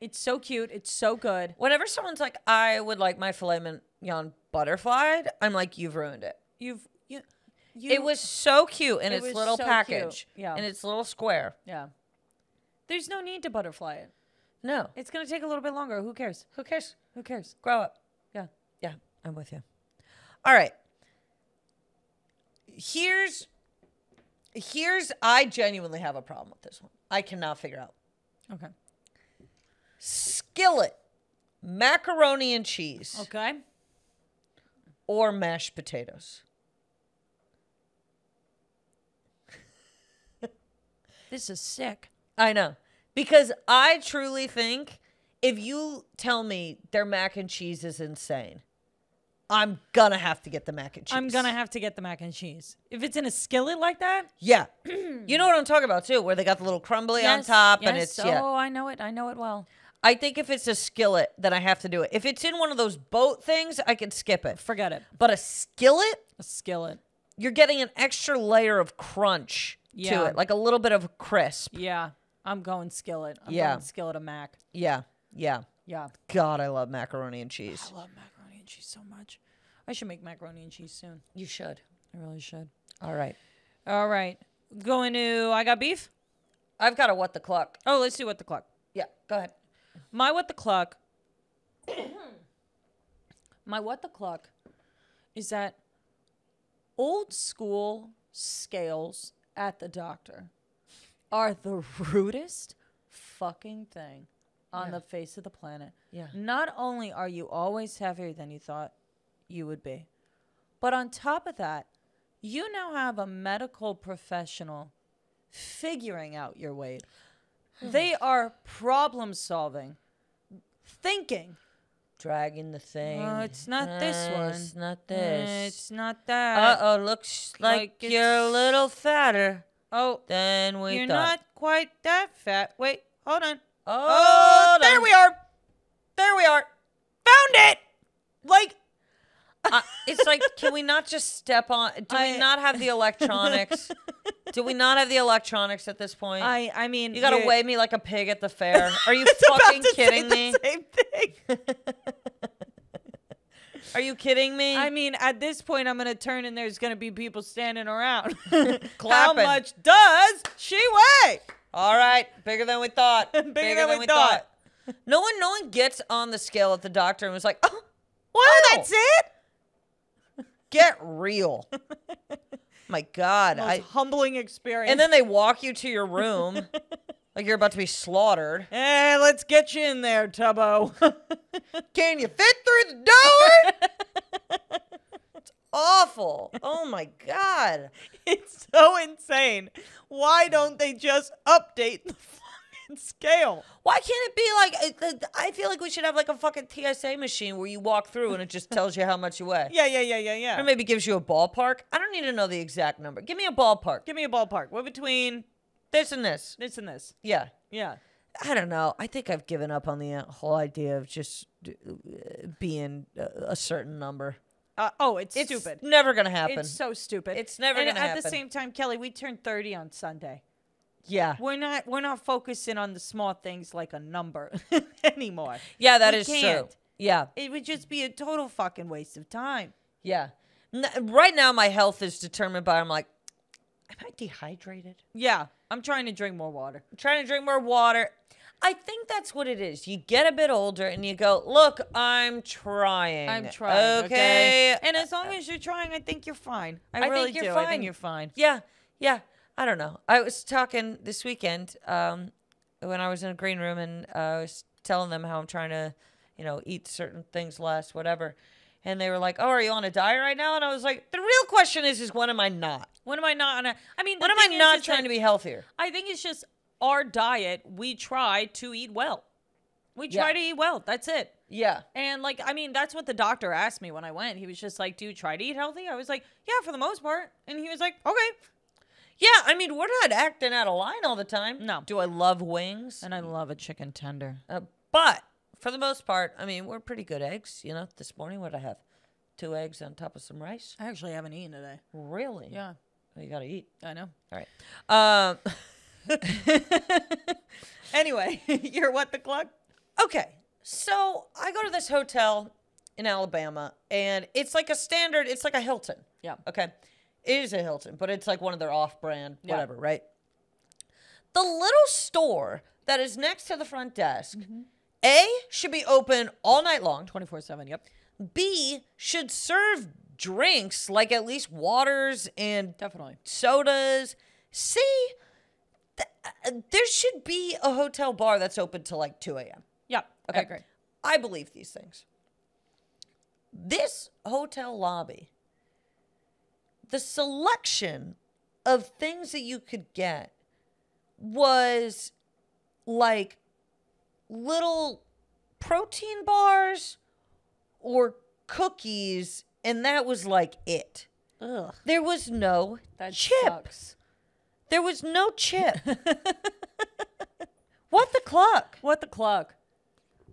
It's so cute. It's so good. Whenever someone's like, I would like my filet mignon butterflied, I'm like, you've ruined it. You've you. you It was so cute in It its little so cute. package. Yeah. In its little square. yeah. There's no need to butterfly it. No. It's gonna take a little bit longer. Who cares? Who cares? Who cares? Grow up. I'm with you. All right. Here's here's I genuinely have a problem with this one. I cannot figure out. Okay. Skillet, macaroni and cheese, Okay. or mashed potatoes. This is sick. I know. Because I truly think if you tell me their mac and cheese is insane, I'm gonna have to get the mac and cheese. I'm gonna have to get the mac and cheese. If it's in a skillet like that, Yeah. you know what I'm talking about too, where they got the little crumbly on Yes, top and yes. it's yeah. Oh, I know it. I know it well. I think if it's a skillet, then I have to do it. If it's in one of those boat things, I can skip it. Forget it. But a skillet, A skillet. you're getting an extra layer of crunch Yeah. to it, like a little bit of crisp. Yeah. I'm going skillet. I'm Yeah. going skillet of mac. Yeah. Yeah. Yeah. God, I love macaroni and cheese. I love macaroni and cheese so much. I should make macaroni and cheese soon. You should. I really should. All right. All right. Going to I got beef. I've got a what the clock. Oh, let's do what the clock. Yeah, go ahead. My what the clock. my what the clock is that old school scales at the doctor are the rudest fucking thing on the face of the planet. Yeah. Not only are you always heavier than you thought you would be, but on top of that, you now have a medical professional figuring out your weight. they are problem solving, thinking. Dragging the thing. Oh, it's not this Uh, one. It's not "Eh, this. It's not that. Uh oh, looks like, like you're a little fatter Oh, than we you're thought. not quite that fat. Wait, hold on. Oh, there we are. There we are. Found it. Like Uh, it's like, can we not just step on? Do I- we not have the electronics? Do we not have the electronics at this point? I, I mean, you gotta weigh me like a pig at the fair. Are you fucking kidding the me? Same thing. Are you kidding me? I mean, at this point, I'm gonna turn and there's gonna be people standing around. How much does she weigh? All right, bigger than we thought. bigger, than we thought. No one, no one gets on the scale at the doctor and was like, "Oh, Oh, that's it. get real." My God, Most I, humbling experience. and then they walk you to your room like you're about to be slaughtered. eh, let's get you in there, Tubbo. Can you fit through the door? Awful. Oh my God. it's so insane. Why don't they just update the fucking scale? Why can't it be like? I feel like we should have like a fucking TSA machine where you walk through and it just tells you how much you weigh. Yeah, yeah, yeah, yeah, yeah. Or maybe gives you a ballpark. I don't need to know the exact number. Give me a ballpark. Give me a ballpark. What between This and this. this and this? Yeah. Yeah. I don't know. I think I've given up on the whole idea of just uh, being a certain number. Uh, oh, it's, It's stupid. never gonna happen. It's so stupid. It's never and gonna at happen. At the same time, Kelly, we turned 30 on Sunday. yeah. We're not we're not focusing on the small things like a number anymore. Yeah, that We is true. can't. Yeah. It would just be a total fucking waste of time. Yeah. N- right now, my health is determined by I'm like, am I dehydrated? Yeah, I'm trying to drink more water. I'm trying to drink more water. I think that's what it is. You get a bit older and you go, look, I'm trying. I'm trying. Okay. Okay. And as long as you're trying, I think you're fine. I, I think really you're do. I fine. think you're fine. Yeah, yeah. I don't know. I was talking this weekend um, when I was in a green room, and uh, I was telling them how I'm trying to, you know, eat certain things less, whatever. And they were like, "Oh, are you on a diet right now?" And I was like, "The real question is, is when am I not? When am I not on a? I mean, When am I not trying to be healthier?" I think it's just our diet. We try to eat well. We try Yeah. to eat well. That's it. Yeah. And like, I mean, that's what the doctor asked me when I went. He was just like, "Do you try to eat healthy?" I was like, "Yeah, for the most part." And he was like, "Okay." Yeah, I mean, we're not acting out of line all the time. No. Do I love wings? And I love a chicken tender. Uh, but for the most part, I mean, we're pretty good eggs. You know, this morning, what did I have? Two eggs on top of some rice. I actually haven't eaten today. Really? Yeah, Well, you got to eat. I know. All right. Um, Anyway, you're what the clock? okay. So I go to this hotel in Alabama, and it's like a standard, it's like a Hilton. Yeah. Okay. It is a Hilton, but it's like one of their off brand, Yeah. whatever, right? The little store that is next to the front desk, mm-hmm. A, should be open all night long. Twenty four seven. Yep. B, should serve drinks like at least waters and Definitely. sodas. C, Uh, there should be a hotel bar that's open till like 2 a.m. Yeah. Okay. I agree. I believe these things. This hotel lobby, the selection of things that you could get was like little protein bars or cookies, and that was like it. Ugh. There was no That chip. sucks. There was no chip. what the clock? What the clock?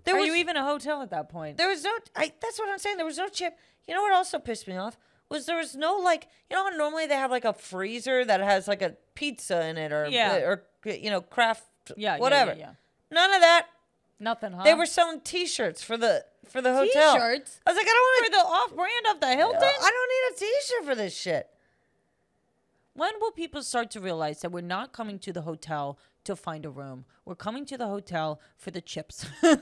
There Are was you even a hotel at that point? There was no. I, that's what I'm saying. There was no chip. You know what also pissed me off was there was no like. You know how normally they have like a freezer that has like a pizza in it or Yeah. or you know craft Yeah, whatever. yeah, yeah. None of that. Nothing, huh? They were selling T-shirts for the for the hotel. T-shirts? I was like, I don't want for the off-brand of the Hilton. I don't need a T-shirt for this shit. When will people start to realize that we're not coming to the hotel to find a room? We're coming to the hotel for the chips. I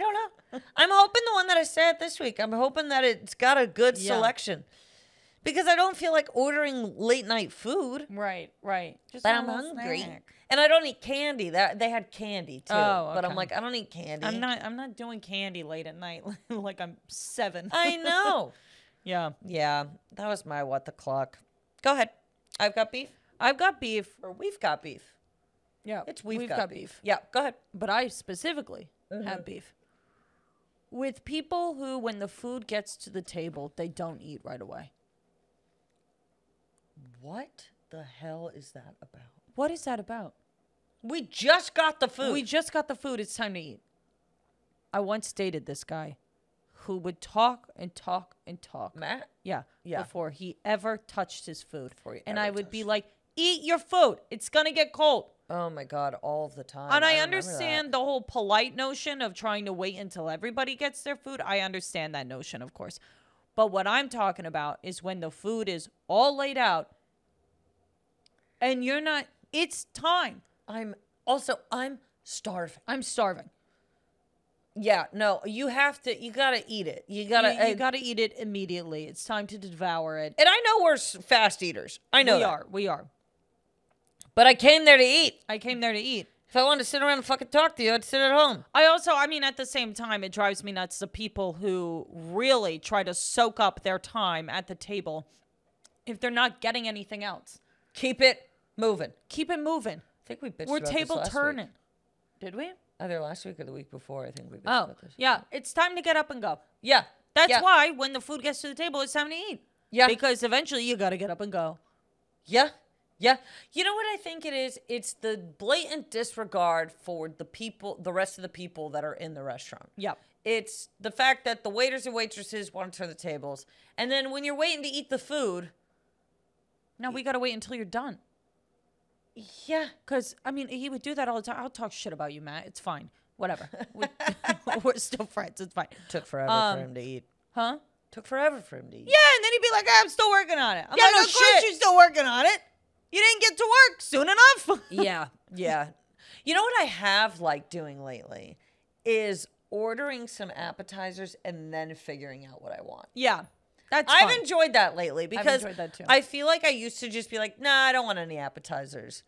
don't know. I'm hoping the one that I stay at this week. I'm hoping that it's got a good Yeah. selection. Because I don't feel like ordering late night food. right, right. Just but I'm hungry, snack. and I don't eat candy. That they had candy too, Oh, but I'm like, I don't eat candy. I'm not. I'm not doing candy late at night like I'm seven. I know. yeah. yeah, that was my what the clock. Go ahead. I've got beef, I've got beef. or we've got beef. Yeah, It's we've, got, beef. Yeah, go ahead. but I specifically mm-hmm. have beef with people who, when the food gets to the table, they don't eat right away. What the hell is that about? What is that about? We just got the food. We just got the food. It's time to eat. I once dated this guy who would talk and talk and talk. Matt. Yeah. Yeah. Before he ever touched his food. And I would be touched- like, eat your food. It's going to get cold. Oh my god, all the time. and I, that. understand the whole polite notion of trying to wait until everybody gets their food. I understand that notion, of course. But what I'm talking about is when the food is all laid out and you're not, it's time. I'm also I'm starving. I'm starving. Yeah, no, you have to. You gotta eat it. You gotta. you, you got to eat it immediately. It's time to devour it. and I know we're fast eaters. I know we that. are. We are. But I came there to eat. I came there to eat. If I wanted to sit around and fucking talk to you, I'd sit at home. I also, I mean, at the same time, it drives me nuts the people who really try to soak up their time at the table if they're not getting anything else. Keep it moving. Keep it moving. I think we bitched We're about this table last turning. Week. Did we? Either last week or the week before. I think we Oh, yeah. It's time to get up and go. Yeah. That's yeah. why when the food gets to the table, it's time to eat. Yeah. Because eventually you got to get up and go. Yeah. Yeah. You know what I think it is? It's the blatant disregard for the people, the rest of the people that are in the restaurant. Yep. It's the fact that the waiters and waitresses want to turn the tables. And then when you're waiting to eat the food, Now we got to wait until you're done. Yeah. Because, I mean, he would do that all the time. I'll talk shit about you, Matt. It's fine. Whatever. We- We're still friends. It's fine. Took forever Um, for him to eat. Huh? Took forever for him to eat. Yeah, and then he'd be like, I'm still working on it. I'm Yeah, like, no of course you're still working on it. You didn't get to work soon enough. yeah, yeah. You know what I have liked doing lately is ordering some appetizers and then figuring out what I want. yeah. That's I've fun. enjoyed that lately because that. I feel like I used to just be like, nah, I don't want any appetizers.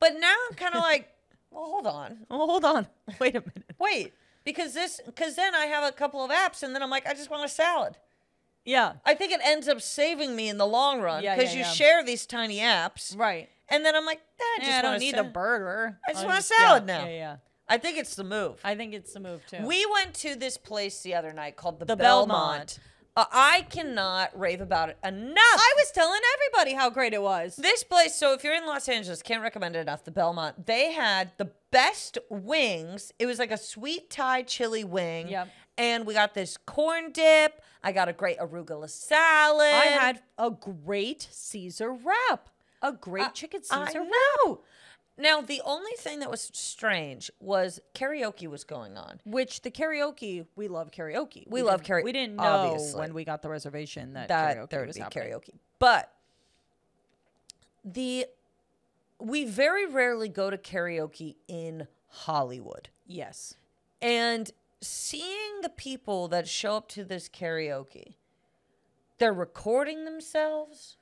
But now I'm kind of like, well, hold on. Oh, hold on. Wait a minute. wait, because this, because then I have a couple of apps, and then I'm like, I just want a salad. Yeah. I think it ends up saving me in the long run because yeah, you yeah. share these tiny apps, Right. and then I'm like, eh, I just Yeah, I don't need the burger. I just I'll want a yeah, salad now. Yeah, yeah. I think it's the move. I think it's the move too. We went to this place the other night called the, The Belmont. Belmont. Uh, I cannot rave about it enough. I was telling everybody how great it was. this place, so if you're in Los Angeles, can't recommend it enough. The Belmont, they had the best wings. It was like a sweet Thai chili wing. Yep. And we got this corn dip. I got a great arugula salad. I had a great Caesar wrap. A great chicken I Caesar wrap. know. Now the only thing that was strange was karaoke was going on. Which the karaoke, we love karaoke. We love karaoke, We didn't know obviously. when we got the reservation that, that karaoke there would was be happening. karaoke. But the we very rarely go to karaoke in Hollywood. Yes. And seeing the people that show up to this karaoke, they're recording themselves.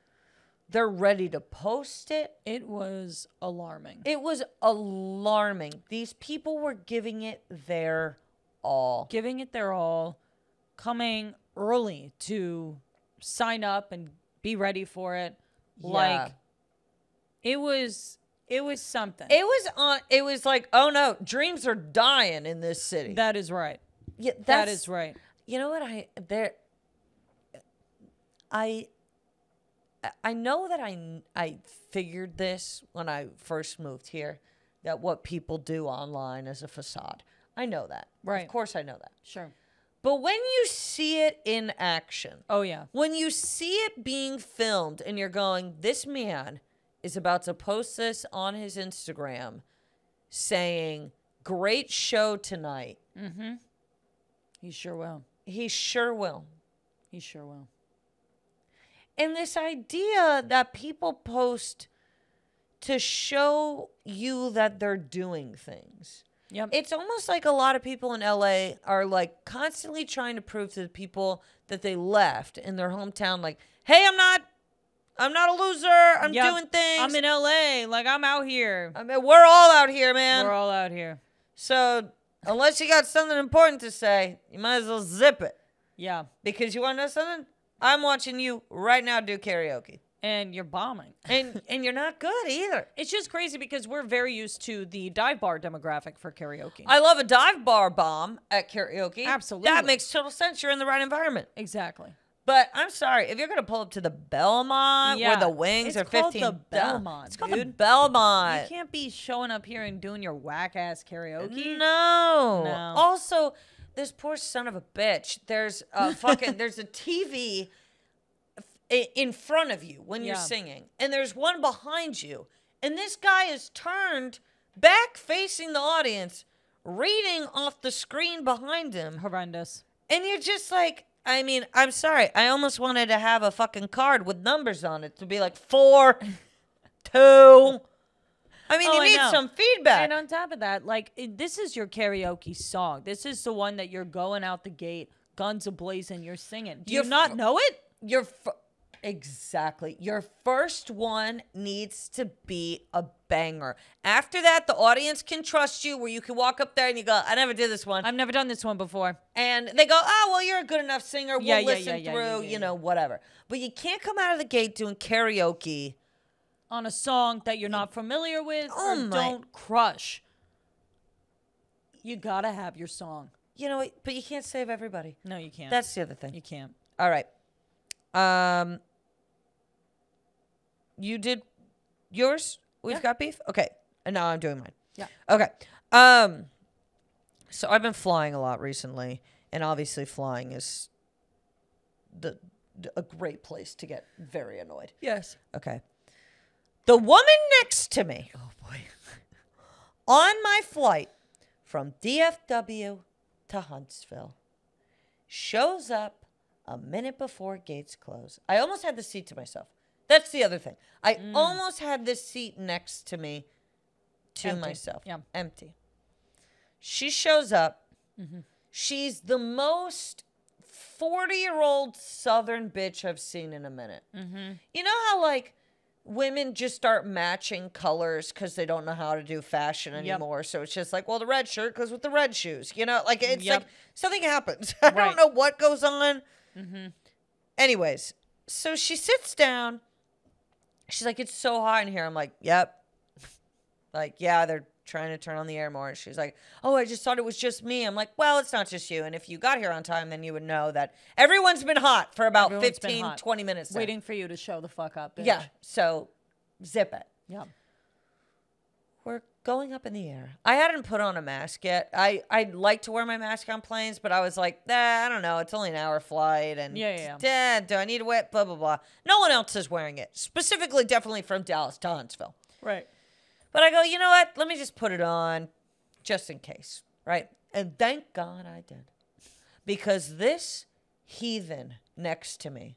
They're ready to post it. It was alarming. It was alarming. These people were giving it their all. Giving it their all, coming early to sign up and be ready for it. Yeah. Like it was it was something. It was on it was like, oh no, dreams are dying in this city. that is right. yeah, that's- right. You know what I there I I know that I I figured this when I first moved here that what people do online is a facade. I know that. Right. Of course I know that. Sure. But when you see it in action, Oh yeah. when you see it being filmed and you're going, this man is about to post this on his Instagram saying, great show tonight. Mm Mhm. He sure will. He sure will. He sure will. And this idea that people post to show you that they're doing things. Yep. It's almost like a lot of people in LA are like constantly trying to prove to the people that they left in their hometown, like, hey, I'm not, I'm not a loser. I'm Yep. doing things. I'm in LA. Like I'm out here. I mean, we're all out here, man. We're all out here. so unless you got something important to say, you might as well zip it. Yeah. Because you want to know something? I'm watching you right now do karaoke. And you're bombing. And and you're not good either. It's just crazy because we're very used to the dive bar demographic for karaoke. I love a dive bar bomb at karaoke. Absolutely. That makes total sense. You're in the right environment. exactly. But I'm sorry, if you're gonna pull up to the Belmont where the wings it's are called 15 the Belmont, It's called the dude. Belmont. You can't be showing up here and doing your whack ass karaoke. No. No. Also, this poor son of a bitch. There's a fucking there's a TV in front of you when you're Yeah. singing, and there's one behind you, and this guy is turned back facing the audience, reading off the screen behind him, Horrendous. and you're just like. I mean, I'm sorry. I almost wanted to have a fucking card with numbers on it to be like four, two. I mean, Oh, you I need know. some feedback. And on top of that, like this is your karaoke song. This is the one that you're going out the gate, guns ablazing, you're singing. Do You're you not know it? your f- exactly your first one needs to be a banger after that the audience can trust you where you can walk up there and you go i never did this one I've never done this one before. and they go oh well you're a good enough singer we'll Yeah, listen yeah, yeah, through you know whatever but you can't come out of the gate doing karaoke on a song that you're not familiar with Oh or my- don't crush. You gotta have your song. you know but you can't save everybody No, you can't. that's the other thing you can't. all right um you did yours we've Yeah. got beef okay and now i'm doing mine Yeah. Okay. Um so I've been flying a lot recently and obviously flying is the, the- a great place to get very annoyed. Yes. Okay. The woman next to me Oh boy. on my flight from DFW to Huntsville shows up a minute before gates close. I almost had the seat to myself. That's the other thing. I Mm. almost had this seat next to me to Empty. myself. Yeah. Empty. She shows up. Mm-hmm. She's the most 40 year old southern bitch I've seen in a minute. Mm-hmm. You know how, like, women just start matching colors because they don't know how to do fashion anymore. So it's just like, well, the red shirt goes with the red shoes. You know, like it's Yep. like something happens. I Right. don't know what goes on. Mm-hmm. Anyways, so she sits down. She's like, it's so hot in here. I'm like, yep. Like, yeah, they're trying to turn on the air more. And she's like, oh, I just thought it was just me. I'm like, well, it's not just you. And if you got here on time, then you would know that everyone's been hot for about Everyone's been 15, hot. 20 minutes. Waiting for you to show the fuck up. Bitch. Yeah. So zip it. Yeah. We're going up in the air. I hadn't put on a mask yet. I I like to wear my mask on planes, but I was like, nah, I don't know. It's only an hour flight, and Yeah, yeah, Dad, do I need to wear? Blah blah blah. No one else is wearing it. Specifically, definitely from Dallas to Huntsville. Right. But I go, you know what? Let me just put it on, just in case, right? And thank God I did, because this heathen next to me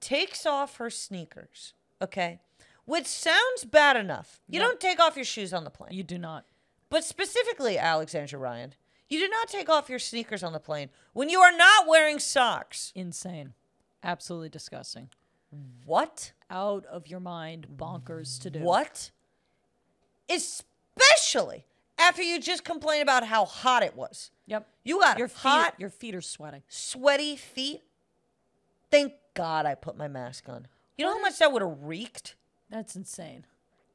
takes off her sneakers. Okay. Which sounds bad enough. You No. don't take off your shoes on the plane. You do not. But specifically, Alexandra Ryan, you do not take off your sneakers on the plane when you are not wearing socks. Insane. Absolutely disgusting. What? Out of your mind, bonkers to do. What? Especially after you just complained about how hot it was. Yep. You got Your feet, hot, your feet are sweating. sweaty feet. Thank God I put my mask on. You know how much that would have reeked? That's insane.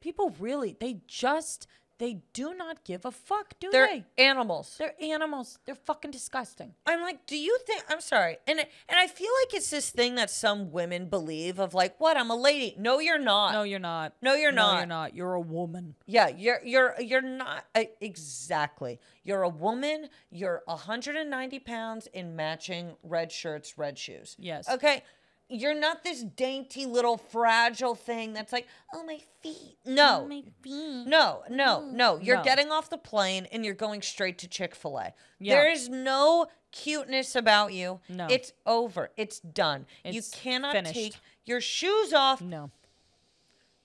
People really, they just, they do not give a fuck, do They're they? animals. They're animals. They're fucking disgusting. I'm like, do you think? I'm sorry, and and I feel like it's this thing that some women believe of like, what? I'm a lady. No, you're not. No, you're not. No, you're No, not. you're not. You're a woman. Yeah, you're you're you're not uh, exactly. You're a woman. You're 190 pounds in matching red shirts, red shoes. Yes. Okay. You're not this dainty little fragile thing that's like, oh my feet. No. Oh, no, no, no. You're No. getting off the plane and you're going straight to Chick fil A. Yeah. There is no cuteness about you. No. It's over. It's done. you cannot finished. take your shoes off No.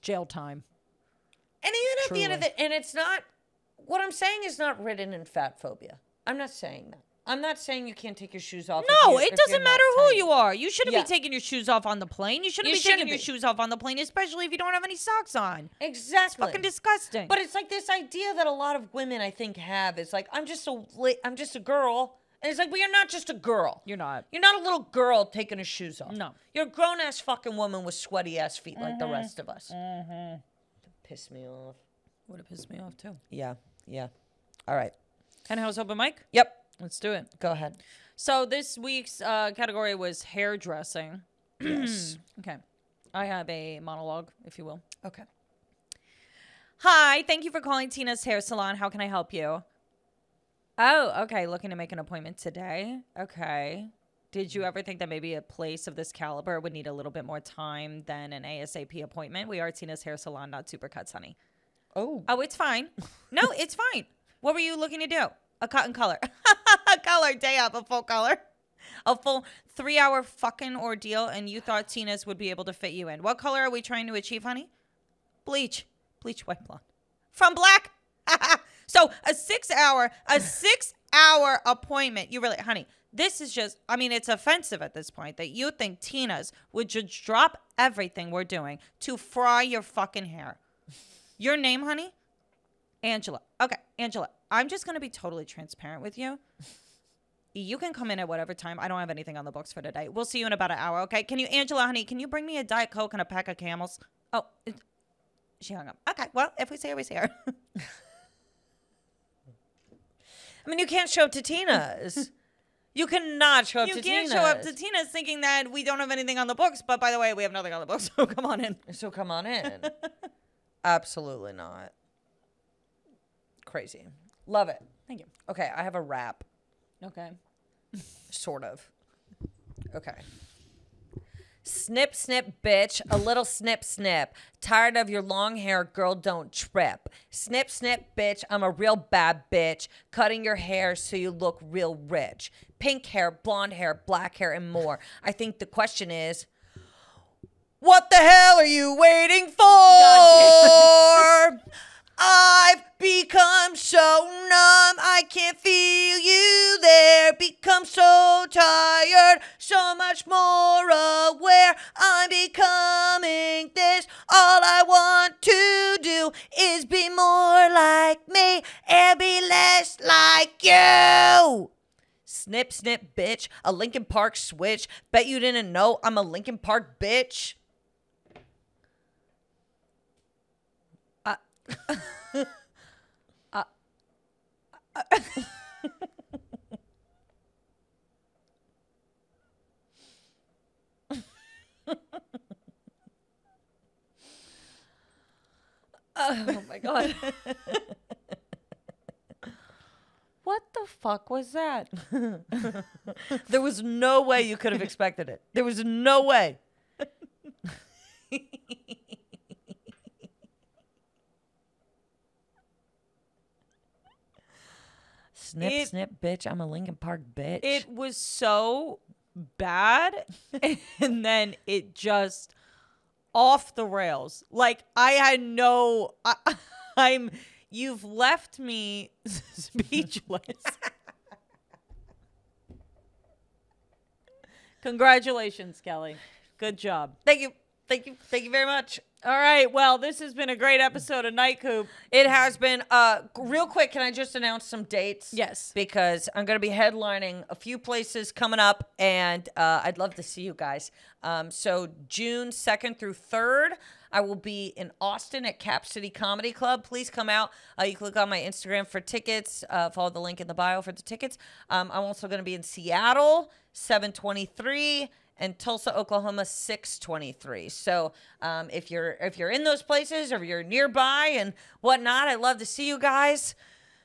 Jail time. And even at the end of it, and it's not what I'm saying is not written in fat phobia. I'm not saying that. I'm not saying you can't take your shoes off. No, it doesn't matter who you are. You shouldn't Yeah. be taking your shoes off on the plane. You shouldn't You be taking shouldn't your be. shoes off on the plane, especially if you don't have any socks on. Exactly. Fucking disgusting. But it's like this idea that a lot of women I think have is like I'm just a I'm just a girl, and it's like, but you're not just a girl. you're not. You're not a little girl taking her shoes off. No. You're a grown ass fucking woman with sweaty ass feet like Mm-hmm. the rest of us. Mm-hmm. Piss me off. Would have pissed me off too. Yeah. Yeah. All right. And how's open mic? Yep. Let's do it. Go ahead. So this week's uh, category was hairdressing. Yes. Okay. I have a monologue, if you will. okay. Hi, thank you for calling Tina's Hair Salon. How can I help you? Oh, okay. Looking to make an appointment today. Okay. Did you ever think that maybe a place of this caliber would need a little bit more time than an ASAP appointment? We are Tina's Hair Salon, not Supercuts, honey. Oh. Oh, it's fine. No, it's fine. What were you looking to do? A cotton color. a color day up, a full color. A full three hour fucking ordeal, and you thought Tina's would be able to fit you in. What color are we trying to achieve, honey? Bleach. Bleach white blonde. From black. so a six hour, a six hour appointment. You really, honey, this is just, I mean, it's offensive at this point that you think Tina's would just drop everything we're doing to fry your fucking hair. Your name, honey? Angela. Okay, Angela. I'm just going to be totally transparent with you. You can come in at whatever time. I don't have anything on the books for today. We'll see you in about an hour, okay? Can you, Angela, honey, can you bring me a Diet Coke and a pack of camels? Oh, it- she hung up. Okay, well, if we see her, we see her. I mean, you can't show up to Tina's. you cannot show up you to can't show up to Tina's thinking that we don't have anything on the books. But by the way, we have nothing on the books, so come on in. So come on in. Absolutely not. Crazy. Love it. Thank you. Okay, I have a rap, Okay. sort of. Okay. Snip, snip, bitch. A little snip, snip. Tired of your long hair, girl, don't trip. Snip, snip, bitch. I'm a real bad bitch. Cutting your hair so you look real rich. Pink hair, blonde hair, black hair, and more. I think the question is what the hell are you waiting for? I've become so numb, I can't feel you there. Become so tired, so much more aware. I'm becoming this All I want to do is be more like me and be less like you. Snip, snip, bitch. A Linkin Park switch. Bet you didn't know I'm a Linkin Park bitch. Oh my god. what the fuck was that? There was no way you could have expected it. There was no way. snip, It- snip, bitch. I'm a Linkin Park bitch. It was so bad and then it just off the rails. Like I had no I, I'm you've left me speechless. Congratulations, Kelly. Good job. thank you. Thank you. Thank you very much. All right. Well, this has been a great episode of Night Coop. It has been uh real quick, can I just announce some dates? Yes. Because I'm gonna be headlining a few places coming up and uh, I'd love to see you guys. Um, so June 2nd through 3rd, I will be in Austin at Cap City Comedy Club. Please come out. Uh, you can look on my Instagram for tickets. Uh, follow the link in the bio for the tickets. Um, I'm also going to be in Seattle, 723, and Tulsa, Oklahoma, 623. So um, if you're if you're in those places or you're nearby and whatnot, I'd love to see you guys.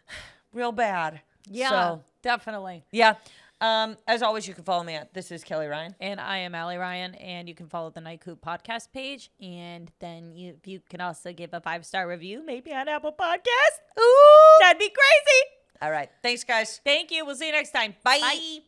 Real bad. Yeah, So, definitely. yeah. Um, as always, you can follow me at This is Kelly Ryan. And I am Ali Ryan, and you can follow the Night Coop podcast page. And then you, you can also give a five star review, maybe on Apple Podcast. Ooh, that'd be crazy. All right. Thanks, guys. Thank you. We'll see you next time. Bye.